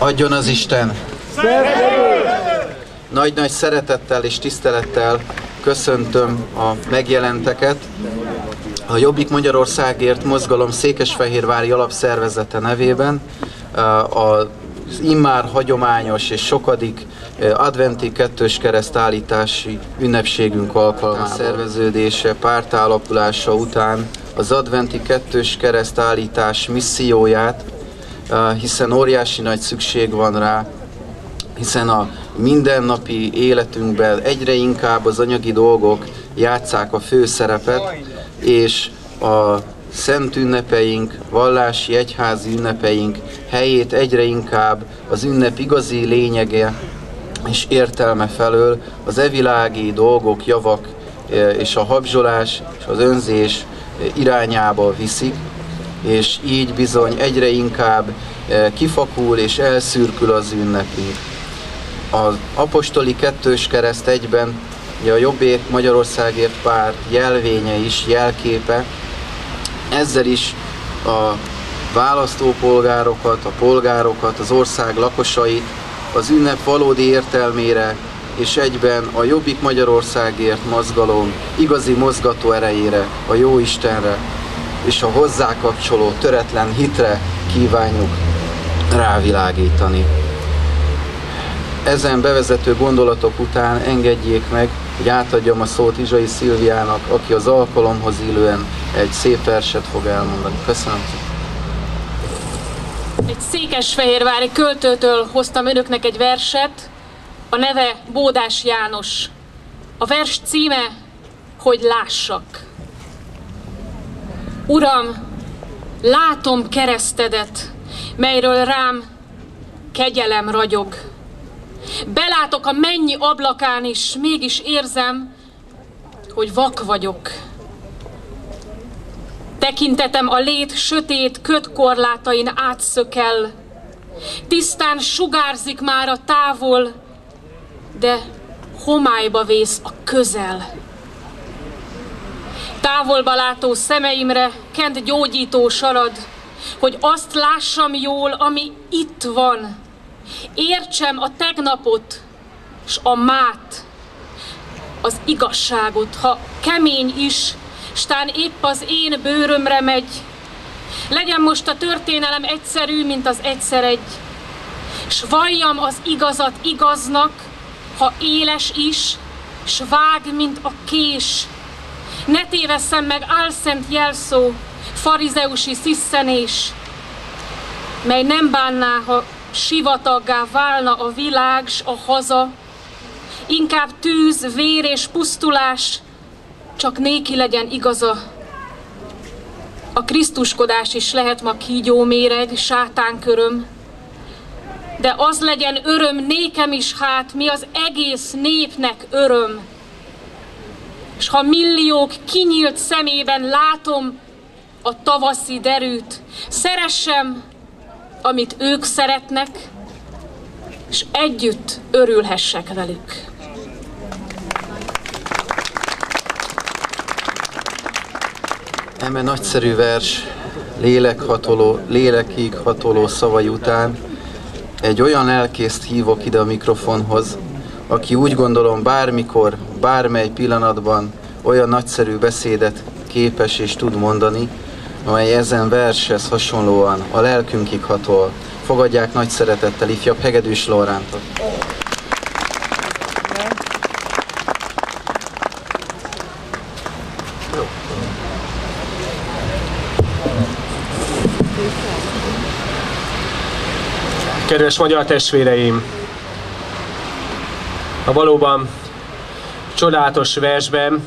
Adjon az Isten! Nagy-nagy szeretettel és tisztelettel köszöntöm a megjelenteket. A Jobbik Magyarországért mozgalom Székesfehérvári alapszervezete nevében az immár hagyományos és sokadik adventi kettős keresztállítási ünnepségünk alkalmával szerveződése, pártállapulása után az adventi kettős keresztállítás misszióját, hiszen óriási nagy szükség van rá, hiszen a mindennapi életünkben egyre inkább az anyagi dolgok játszák a fő szerepet, és a szent ünnepeink, vallási egyházi ünnepeink helyét egyre inkább az ünnep igazi lényege és értelme felől az evilági dolgok, javak és a habzsolás és az önzés irányába viszik, és így bizony egyre inkább kifakul és elszürkül az ünnepünk. Az apostoli kettős kereszt egyben a Jobbért Magyarországért párt jelvénye is, jelképe, ezzel is a választópolgárokat, a polgárokat, az ország lakosait az ünnep valódi értelmére és egyben a Jobbik Magyarországért mozgalom igazi mozgató erejére, a jó Istenre és a hozzá kapcsoló töretlen hitre kívánjuk rávilágítani. Ezen bevezető gondolatok után engedjék meg, hogy átadjam a szót Izsai Szilviának, aki az alkalomhoz illően egy szép verset fog elmondani. Köszönöm. Egy székesfehérvári költőtől hoztam önöknek egy verset, a neve Bódás János. A vers címe, hogy lássak. Uram, látom keresztedet, melyről rám kegyelem ragyog. Belátok a mennyi ablakán is, mégis érzem, hogy vak vagyok. Tekintetem a lét sötét kötkorlátain átszökel. Tisztán sugárzik már a távol, de homályba vész a közel. Távolba látó szemeimre kent gyógyító sarad, hogy azt lássam jól, ami itt van. Értsem a tegnapot, s a mát, az igazságot, ha kemény is, stán épp az én bőrömre megy. Legyen most a történelem egyszerű, mint az egyszer egy, s valljam az igazat igaznak, ha éles is, s vág, mint a kés. Ne tévesszem meg álszent jelszó, farizeusi sziszenés, mely nem bánná, ha sivataggá válna a világ s a haza, inkább tűz, vér és pusztulás, csak néki legyen igaza. A Krisztuskodás is lehet ma kígyó méreg, sátánköröm, de az legyen öröm nékem is hát, mi az egész népnek öröm. És ha milliók kinyílt szemében látom a tavaszi derűt, szeressem, amit ők szeretnek, és együtt örülhessek velük. Eme nagyszerű vers, lélekhatoló, lélekig hatoló szavai után egy olyan lelkészt hívok ide a mikrofonhoz, aki úgy gondolom bármikor, bármely pillanatban olyan nagyszerű beszédet képes és tud mondani, amely ezen vershez hasonlóan a lelkünkig hatol. Fogadják nagy szeretettel ifjabb Hegedűs Lórántot. Kedves magyar testvéreim! A valóban csodálatos versben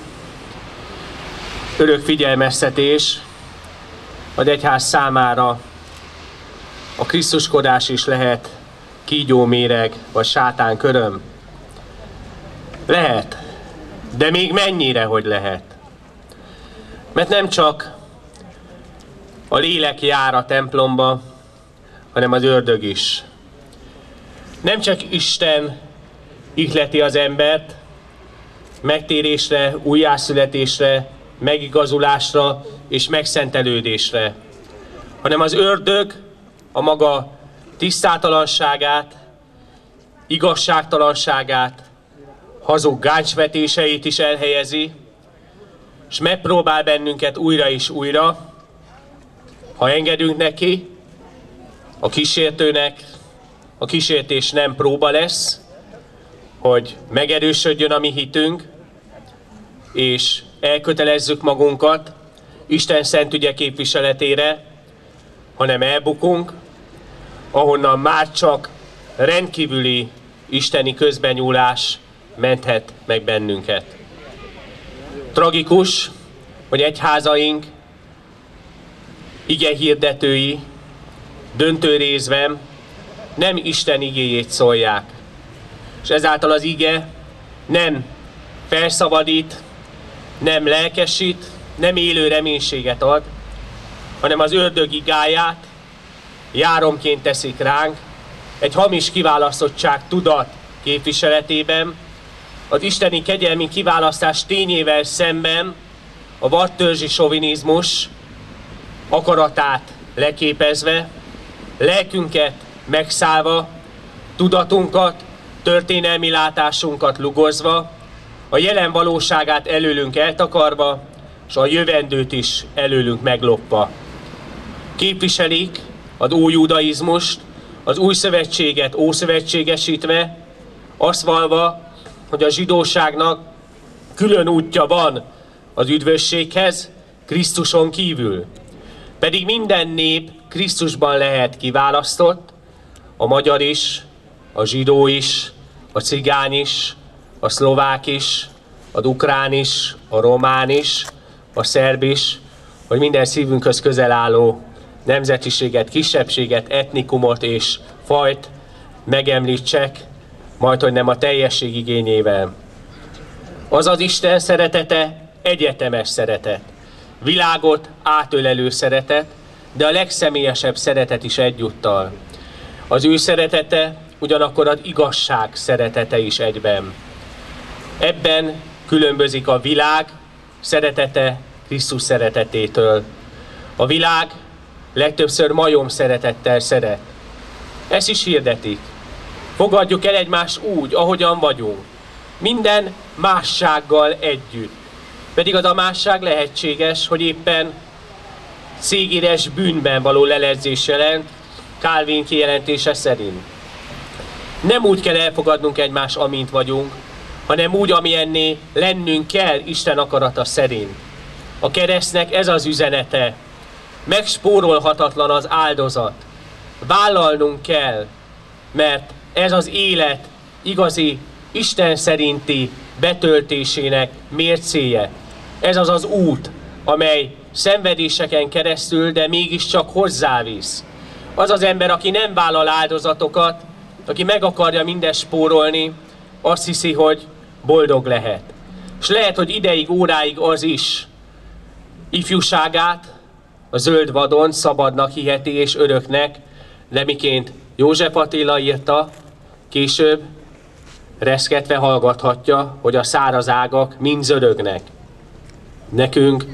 örök figyelmeztetés az egyház számára a Krisztuskodás is lehet kígyó méreg vagy sátán köröm. Lehet, de még mennyire, hogy lehet. Mert nem csak a lélek jár a templomba, hanem az ördög is. Nem csak Isten ihleti az embert megtérésre, újjászületésre, megigazulásra és megszentelődésre, hanem az ördög a maga tisztátalanságát, igazságtalanságát, hazug gáncsvetéseit is elhelyezi, és megpróbál bennünket újra és újra, ha engedünk neki, a kísértőnek, a kísértés nem próba lesz, hogy megerősödjön a mi hitünk, és elkötelezzük magunkat Isten szent ügye képviseletére, hanem elbukunk, ahonnan már csak rendkívüli isteni közbenyúlás menthet meg bennünket. Tragikus, hogy egyházaink ige hirdetői döntő részben nem Isten igéjét szólják. És ezáltal az ige nem felszabadít, nem lelkesít, nem élő reménységet ad, hanem az ördög igáját járomként teszik ránk, egy hamis kiválasztottság tudat képviseletében, az isteni kegyelmi kiválasztás tényével szemben a vadtörzsi sovinizmus akaratát leképezve, lelkünket megszállva, tudatunkat, történelmi látásunkat lugozva, a jelen valóságát előlünk eltakarva, és a jövendőt is előlünk meglopva. Képviselik az új judaizmust, az új szövetséget ószövetségesítve, azt valva, hogy a zsidóságnak külön útja van az üdvösséghez, Krisztuson kívül. Pedig minden nép Krisztusban lehet kiválasztott, a magyar is, a zsidó is, a cigány is, a szlovák is, a ukrán is, a román is, a szerb is, hogy minden szívünkhöz közel álló nemzetiséget, kisebbséget, etnikumot és fajt megemlítsek, majd hogy nem a teljesség igényével. Az az Isten szeretete egyetemes szeretet, világot átölelő szeretet, de a legszemélyesebb szeretet is egyúttal. Az ő szeretete ugyanakkor az igazság szeretete is egyben. Ebben különbözik a világ szeretete Krisztus szeretetétől. A világ legtöbbször majom szeretettel szeret. Ezt is hirdetik. Fogadjuk el egymást úgy, ahogyan vagyunk. Minden mássággal együtt. Pedig az a másság lehetséges, hogy éppen szégéres bűnben való lelezzés jelent, Calvin kijelentése szerint. Nem úgy kell elfogadnunk egymást, amint vagyunk, hanem úgy, amilyenné lennünk kell Isten akarata szerint. A keresztnek ez az üzenete. Megspórolhatatlan az áldozat. Vállalnunk kell, mert ez az élet igazi Isten szerinti betöltésének mércéje. Ez az az út, amely szenvedéseken keresztül, de mégiscsak hozzávisz. Az az ember, aki nem vállal áldozatokat, aki meg akarja mindezt spórolni, azt hiszi, hogy boldog lehet. És lehet, hogy ideig, óráig az is ifjúságát a zöld vadon szabadnak hiheti és öröknek, de miként József Attila írta, később reszketve hallgathatja, hogy a száraz ágak mind zörögnek. Nekünk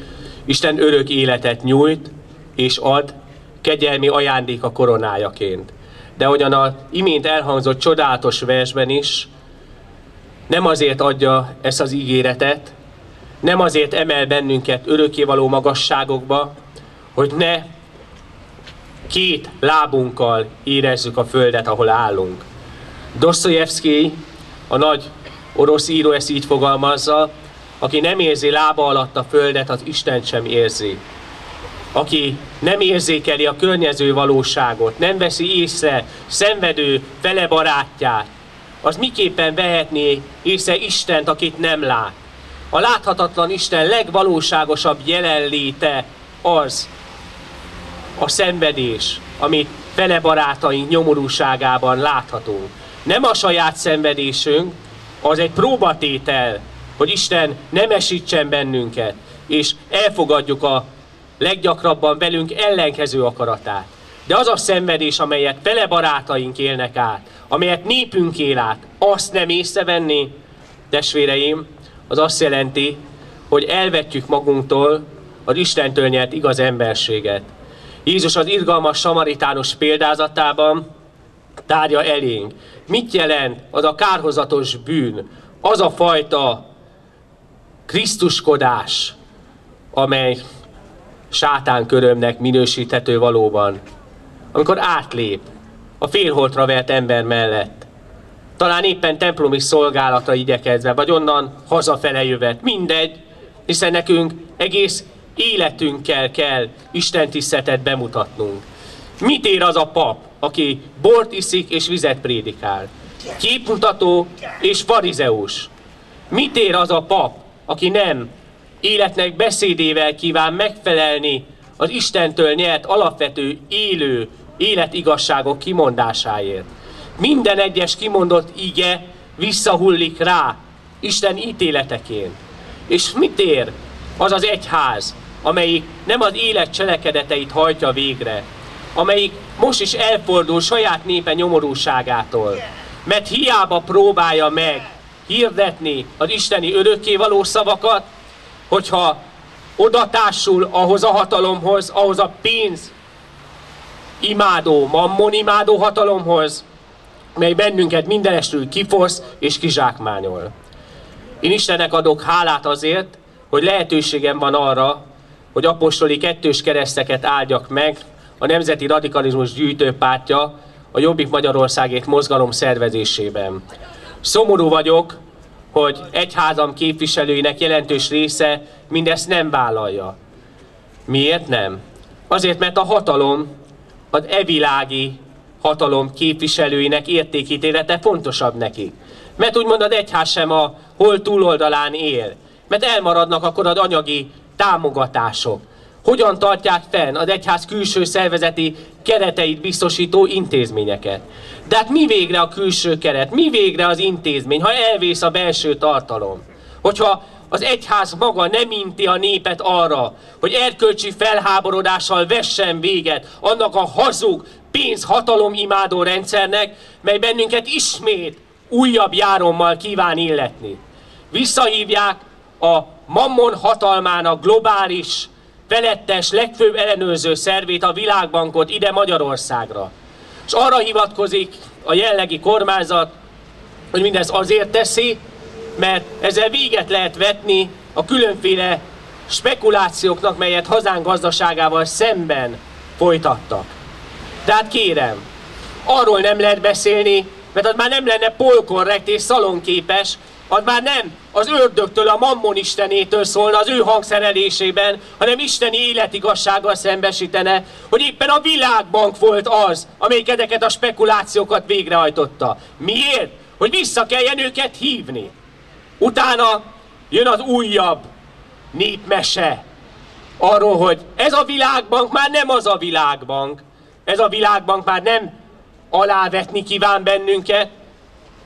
Isten örök életet nyújt és ad kegyelmi ajándéka koronájaként. De hogyan a imént elhangzott csodálatos versben is, nem azért adja ezt az ígéretet, nem azért emel bennünket örökkévaló magasságokba, hogy ne két lábunkkal érezzük a földet, ahol állunk. Dostoyevsky, a nagy orosz író ezt így fogalmazza, aki nem érzi lába alatt a földet, az Isten sem érzi. Aki nem érzékeli a környező valóságot, nem veszi észre szenvedő fele barátját, az miképpen vehetné észre Istent, akit nem lát. A láthatatlan Isten legvalóságosabb jelenléte az a szenvedés, amit fele barátaink nyomorúságában láthatunk. Nem a saját szenvedésünk, az egy próbatétel, hogy Isten nem esítsen bennünket, és elfogadjuk a leggyakrabban velünk ellenkező akaratát. De az a szenvedés, amelyet fele barátaink élnek át, amelyet népünk él át, azt nem észrevenni, testvéreim, az azt jelenti, hogy elvetjük magunktól az Istentől nyert igaz emberséget. Jézus az irgalmas samaritánus példázatában tárja elénk. Mit jelent az a kárhozatos bűn, az a fajta krisztuskodás, amely sátán körömnek minősíthető valóban, amikor átlép a félholtra vert ember mellett, talán éppen templomi szolgálata igyekezve, vagy onnan hazafele jövet, mindegy, hiszen nekünk egész életünkkel kell Isten tisztetet bemutatnunk. Mit ér az a pap, aki bort iszik és vizet prédikál? Képmutató és farizeus. Mit ér az a pap, aki nem életnek beszédével kíván megfelelni az Istentől nyert alapvető élő életigasságok kimondásáért? Minden egyes kimondott ige visszahullik rá Isten ítéleteként. És mit ér az az egyház, amelyik nem az élet cselekedeteit hajtja végre, amelyik most is elfordul saját népe nyomorúságától, mert hiába próbálja meg hirdetni az isteni örökkévaló szavakat, hogyha oda társul ahhoz a hatalomhoz, ahhoz a pénz imádó, mammon imádó hatalomhoz, mely bennünket mindenestül kifosz és kizsákmányol. Én Istennek adok hálát azért, hogy lehetőségem van arra, hogy apostoli kettős kereszteket áldjak meg a Nemzeti Radikalizmus Gyűjtőpártja a Jobbik Magyarországért mozgalom szervezésében. Szomorú vagyok, hogy egyházam képviselőinek jelentős része mindezt nem vállalja. Miért nem? Azért, mert a hatalom az evilági hatalom képviselőinek értékítélete fontosabb neki. Mert úgymond az egyház sem a hol túloldalán él. Mert elmaradnak akkor az anyagi támogatások. Hogyan tartják fenn az egyház külső szervezeti kereteit biztosító intézményeket? De hát mi végre a külső keret? Mi végre az intézmény, ha elvész a belső tartalom? Hogyha az egyház maga nem inti a népet arra, hogy erkölcsi felháborodással vessen véget annak a hazug, pénz, hatalom imádó rendszernek, mely bennünket ismét újabb járommal kíván illetni. Visszahívják a mammon hatalmának globális, felettes, legfőbb ellenőrző szervét, a világbankot ide Magyarországra. És arra hivatkozik a jellegi kormányzat, hogy mindez azért teszi, mert ezzel véget lehet vetni a különféle spekulációknak, melyet hazánk gazdaságával szemben folytattak. Tehát kérem, arról nem lehet beszélni, mert az már nem lenne polkorrekt és szalonképes, az már nem az ördögtől, a mammon istenétől szólna az ő hangszerelésében, hanem isteni életigassággal szembesítene, hogy éppen a világbank volt az, amelyik ezeket a spekulációkat végrehajtotta. Miért? Hogy vissza kelljen őket hívni. Utána jön az újabb népmese arról, hogy ez a világbank már nem az a világbank, ez a világbank már nem alávetni kíván bennünket,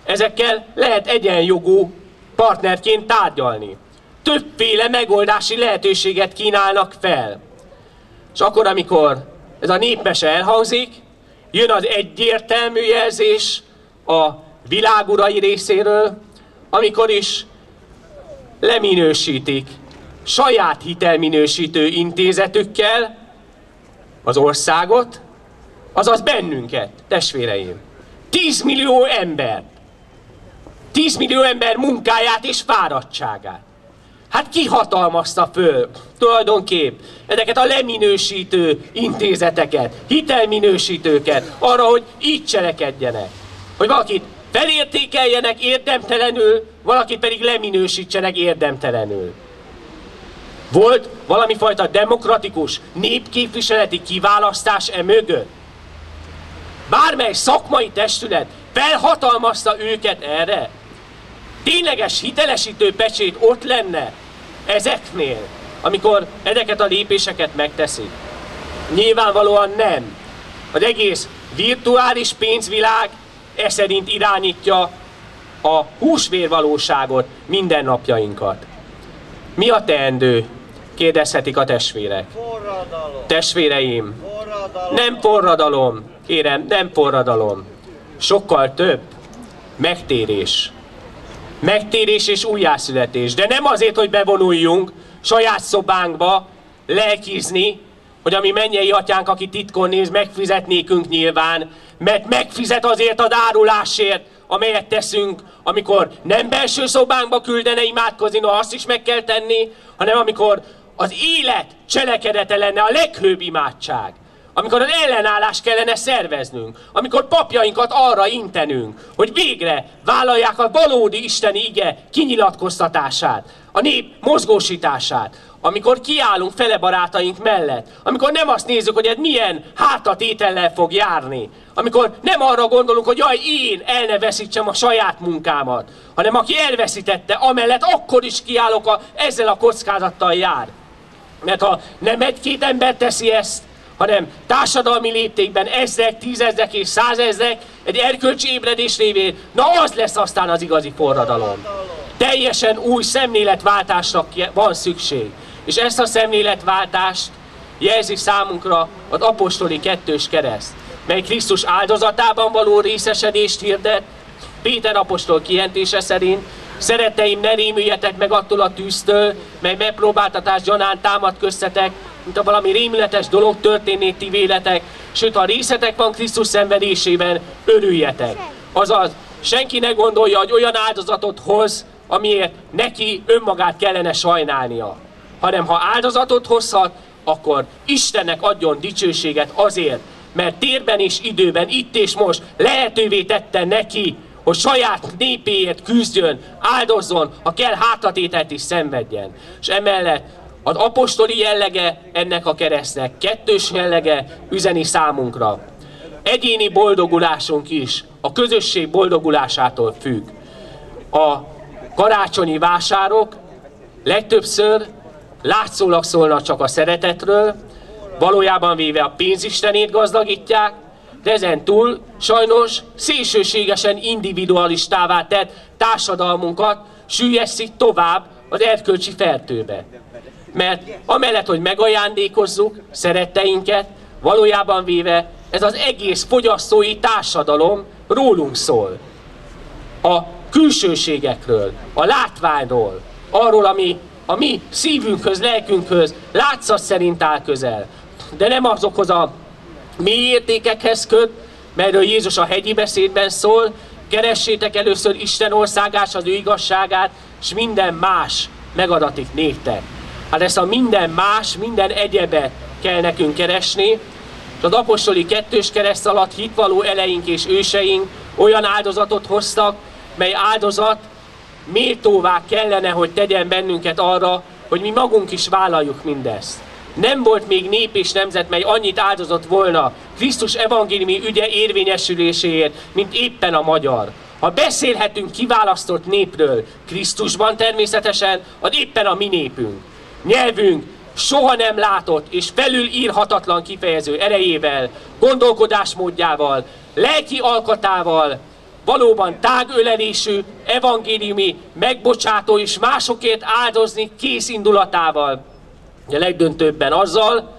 ezekkel lehet egyenjogú partnerként tárgyalni. Többféle megoldási lehetőséget kínálnak fel. És akkor, amikor ez a népmese elhangzik, jön az egyértelmű jelzés a világurai részéről, amikor is leminősítik saját hitelminősítő intézetükkel az országot, azaz bennünket, testvéreim. 10 millió ember. 10 millió ember munkáját és fáradtságát. Hát ki hatalmazta föl tulajdonképp ezeket a leminősítő intézeteket, hitelminősítőket arra, hogy így cselekedjenek. Hogy valakit felértékeljenek érdemtelenül, valakit pedig leminősítsenek érdemtelenül. Volt valami fajta demokratikus népképviseleti kiválasztás e mögött? bármely szakmai testület felhatalmazta őket erre? Tényleges hitelesítő pecsét ott lenne ezeknél, amikor ezeket a lépéseket megteszik? Nyilvánvalóan nem. Az egész virtuális pénzvilág e szerint irányítja a húsvérvalóságot, mindennapjainkat. Mi a teendő? Kérdezhetik a testvérek. Forradalom. Testvéreim, Forradalom. nem forradalom, kérem, nem forradalom. Sokkal több. Megtérés. Megtérés és újjászületés. De nem azért, hogy bevonuljunk saját szobánkba, lelkizni, hogy a mi mennyei atyánk, aki titkon néz, megfizetnékünk nyilván, mert megfizet azért a árulásért, amelyet teszünk, amikor nem belső szobánkba küldene imádkozni, no azt is meg kell tenni, hanem amikor az élet cselekedete lenne a leghőbb imádság. Amikor az ellenállás kellene szerveznünk, amikor papjainkat arra intenünk, hogy végre vállalják a valódi isteni ige kinyilatkoztatását, a nép mozgósítását, amikor kiállunk fele barátaink mellett, amikor nem azt nézzük, hogy ez milyen hátatétellel fog járni, amikor nem arra gondolunk, hogy jaj, én el ne veszítsem a saját munkámat, hanem aki elveszítette, amellett akkor is kiállok, a, ezzel a kockázattal jár. Mert ha nem egy-két ember teszi ezt, hanem társadalmi léptékben ezrek, tízezrek és százezrek egy erkölcsi ébredés révén, na az lesz aztán az igazi forradalom. Teljesen új szemléletváltásra van szükség. És ezt a szemléletváltást jelzi számunkra az apostoli kettős kereszt, mely Krisztus áldozatában való részesedést hirdet, Péter apostol kijelentése szerint, Szeretteim, ne rémüljetek meg attól a tűztől, mely megpróbáltatás gyanán támad köztetek, mint a valami rémületes dolog történné ti véletek, sőt, ha részetek van Krisztus szenvedésében, örüljetek. Azaz, senki ne gondolja, hogy olyan áldozatot hoz, amiért neki önmagát kellene sajnálnia. Hanem ha áldozatot hozhat, akkor Istennek adjon dicsőséget azért, mert térben és időben, itt és most lehetővé tette neki, hogy saját népéért küzdjön, áldozzon, ha kell hátratételt is szenvedjen. És emellett az apostoli jellege ennek a keresztnek, kettős jellege üzeni számunkra. Egyéni boldogulásunk is a közösség boldogulásától függ. A karácsonyi vásárok legtöbbször látszólag szólnak csak a szeretetről, valójában véve a pénzistenét gazdagítják, de ezen túl sajnos szélsőségesen individualistává tett társadalmunkat sűjesszik tovább az erkölcsi fertőbe. Mert amellett, hogy megajándékozzuk szeretteinket, valójában véve ez az egész fogyasztói társadalom rólunk szól. A külsőségekről, a látványról, arról, ami a mi szívünkhöz, lelkünkhöz látszat szerint áll közel. De nem azokhoz a mély értékekhez köt, melyről Jézus a hegyi beszédben szól, keressétek először Isten országát, az ő igazságát, és minden más megadatik néktek. Hát ezt a minden más, minden egyebet kell nekünk keresni, és az apostoli kettős kereszt alatt hitvaló eleink és őseink olyan áldozatot hoztak, mely áldozat méltóvá kellene, hogy tegyen bennünket arra, hogy mi magunk is vállaljuk mindezt. Nem volt még nép és nemzet, mely annyit áldozott volna Krisztus evangéliumi ügye érvényesüléséért, mint éppen a magyar. Ha beszélhetünk kiválasztott népről, Krisztusban természetesen, az éppen a mi népünk. Nyelvünk soha nem látott és felülírhatatlan kifejező erejével, gondolkodásmódjával, lelki alkatával, valóban tágölelésű, evangéliumi, megbocsátó és másokért áldozni kész indulatával a legdöntőbben azzal,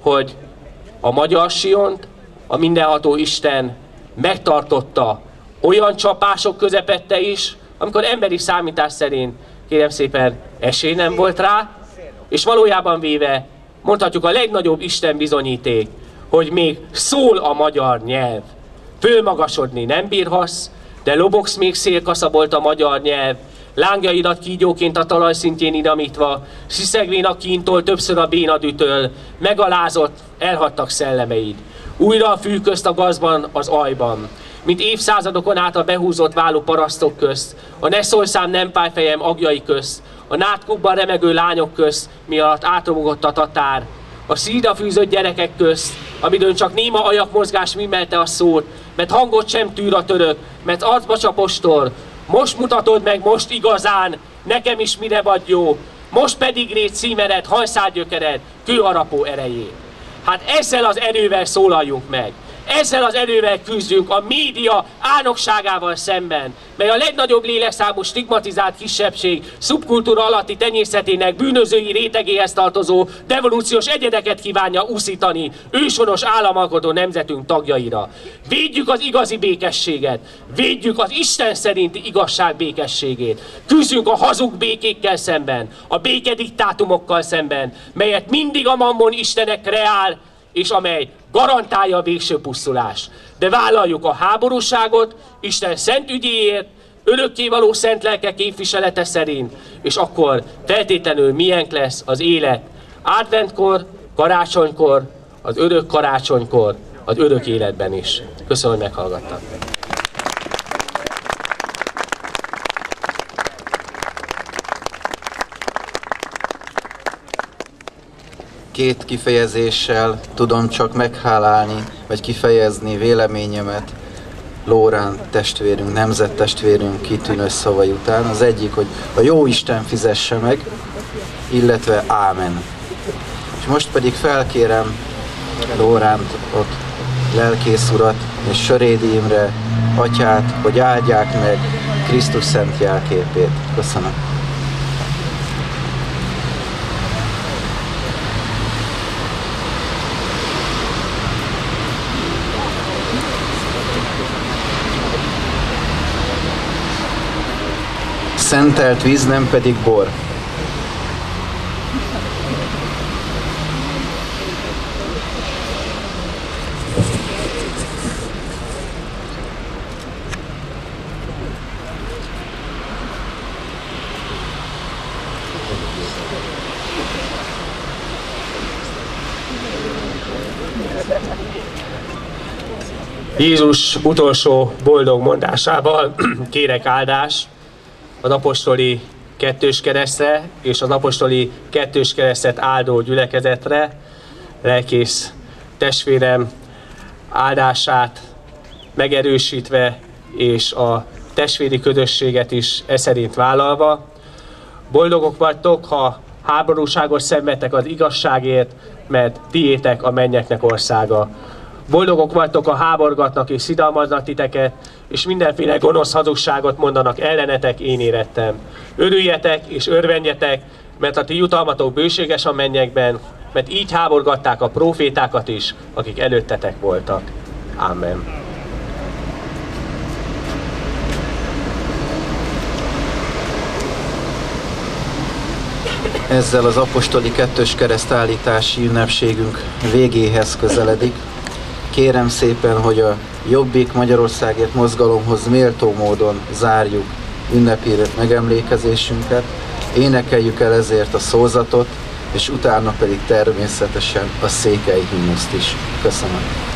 hogy a magyar Siont a mindenható Isten megtartotta olyan csapások közepette is, amikor emberi számítás szerint, kérem szépen, esély nem volt rá, és valójában véve mondhatjuk a legnagyobb Isten bizonyíték, hogy még szól a magyar nyelv. Fölmagasodni nem bírhasz, de lobogsz még szélkaszabolt a magyar nyelv, Lángjaidat kígyóként a talaj szintjén idamítva, sziszegvén a kintól többször a bénadütől, megalázott, elhattak szellemeid. Újra a fű közt a gazban, az ajban, mint évszázadokon át a behúzott váló parasztok közt, a ne szám nem pályfejem agjai közt, a nátkukban remegő lányok közt, mi alatt átromogott a tatár, a szída fűzött gyerekek közt, amidőn csak néma ajak mozgás mimelte a szót, mert hangot sem tűr a török, mert arcba csapostól, most mutatod meg, most igazán, nekem is mire vagy jó, most pedig régy címered, hajszálgyökered, kőharapó erejét. Hát ezzel az erővel szólaljunk meg. Ezzel az erővel küzdünk a média álnokságával szemben, mely a legnagyobb lélekszámú stigmatizált kisebbség szubkultúra alatti tenyészetének bűnözői rétegéhez tartozó devolúciós egyedeket kívánja uszítani ősonos államalkotó nemzetünk tagjaira. Védjük az igazi békességet, védjük az Isten szerinti igazság békességét. Küzdjünk a hazug békékkel szemben, a békediktátumokkal szemben, melyet mindig a mammon Istenek reál, és amely garantálja a végső pusztulás. De vállaljuk a háborúságot Isten szent ügyéért, örökkévaló szent lelke képviselete szerint, és akkor feltétlenül milyen lesz az élet adventkor, karácsonykor, az örök karácsonykor, az örök életben is. Köszönöm, hogy meghallgattak. Két kifejezéssel tudom csak meghálálni, vagy kifejezni véleményemet Lórán testvérünk, nemzettestvérünk kitűnő szavai után. Az egyik, hogy a jó Isten fizesse meg, illetve Ámen. És most pedig felkérem Lóránt, ott lelkész urat és Sörédi Imre atyát, hogy áldják meg Krisztus szent jelképét. Köszönöm. Szentelt víz, nem pedig bor. Jézus utolsó boldog mondásával kérek áldás az apostoli kettős keresztre és az apostoli kettős keresztet áldó gyülekezetre, lelkész testvérem áldását megerősítve és a testvéri közösséget is e szerint vállalva. Boldogok vagytok, ha háborúságos szenvedtek az igazságért, mert tiétek a mennyeknek országa. Boldogok vagytok, a háborgatnak és szidalmaznak titeket, és mindenféle gonosz hazugságot mondanak ellenetek, én érettem. Örüljetek és örvenjetek, mert a ti jutalmatok bőséges a mennyekben, mert így háborgatták a profétákat is, akik előttetek voltak. Amen. Ezzel az apostoli kettős keresztállítási ünnepségünk végéhez közeledik. Kérem szépen, hogy a Jobbik Magyarországért mozgalomhoz méltó módon zárjuk ünnepi megemlékezésünket, énekeljük el ezért a szózatot, és utána pedig természetesen a székely himnuszt is. Köszönöm.